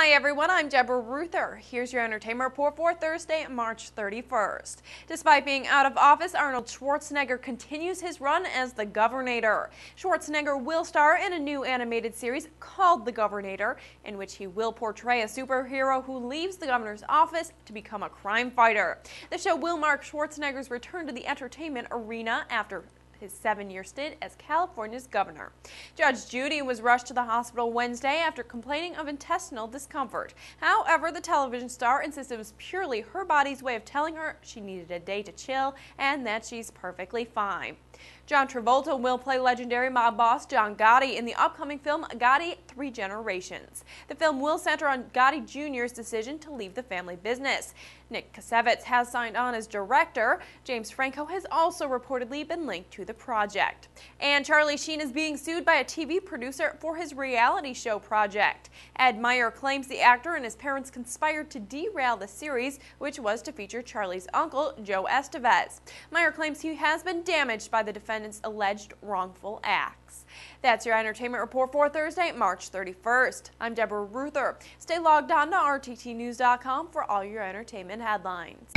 Hi everyone, I'm Deborah Ruther. Here's your entertainment report for Thursday, March 31st. Despite being out of office, Arnold Schwarzenegger continues his run as the Governator. Schwarzenegger will star in a new animated series called The Governator, in which he will portray a superhero who leaves the governor's office to become a crime fighter. The show will mark Schwarzenegger's return to the entertainment arena after his seven-year stint as California's governor. Judge Judy was rushed to the hospital Wednesday after complaining of intestinal discomfort. However, the television star insists it was purely her body's way of telling her she needed a day to chill and that she's perfectly fine. John Travolta will play legendary mob boss John Gotti in the upcoming film Gotti Three Generations. The film will center on Gotti Jr.'s decision to leave the family business. Nick Cassavetes has signed on as director. James Franco has also reportedly been linked to the project. And Charlie Sheen is being sued by a TV producer for his reality show project. Ed Meyer claims the actor and his parents conspired to derail the series, which was to feature Charlie's uncle, Joe Estevez. Meyer claims he has been damaged by the defendant's alleged wrongful acts. That's your entertainment report for Thursday, March 31st. I'm Deborah Ruther. Stay logged on to RTTnews.com for all your entertainment headlines.